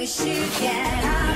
we should get out.